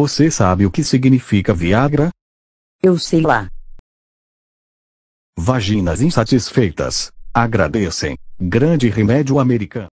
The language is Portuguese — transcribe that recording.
Você sabe o que significa Viagra? Eu sei lá. Vaginas insatisfeitas agradecem. Grande remédio americano.